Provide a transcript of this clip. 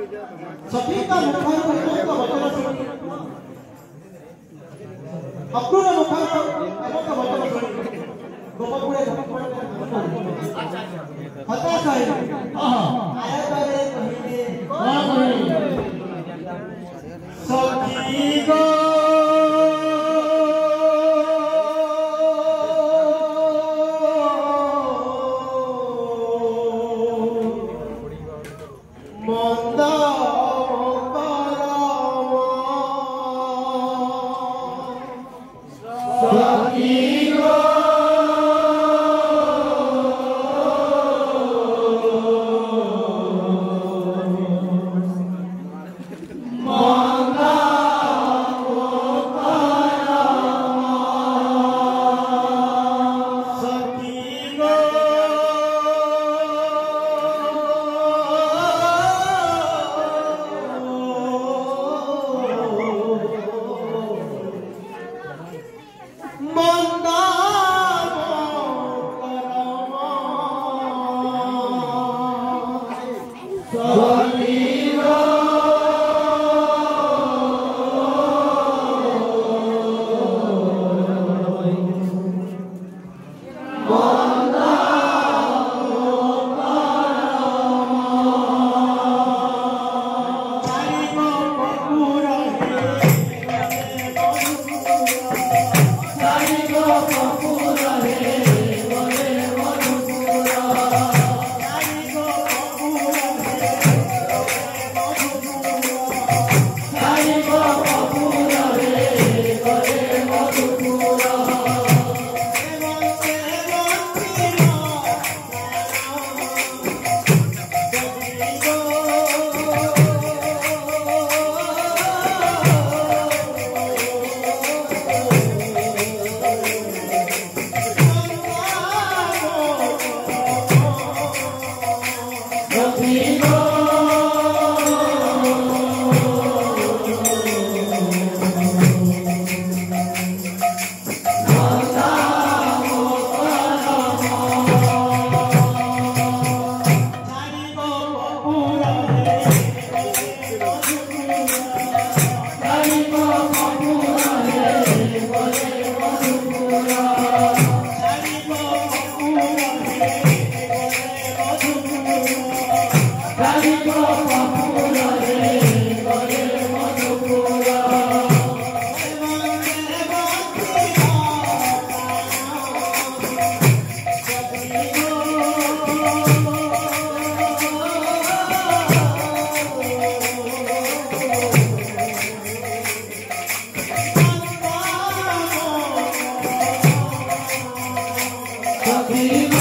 सभी का मुखार को का वचन सुनी मुखार को कौन का वचन सुनी गोपपुरे गोपपुरे हताश है हाँ। 와. Help me. Ele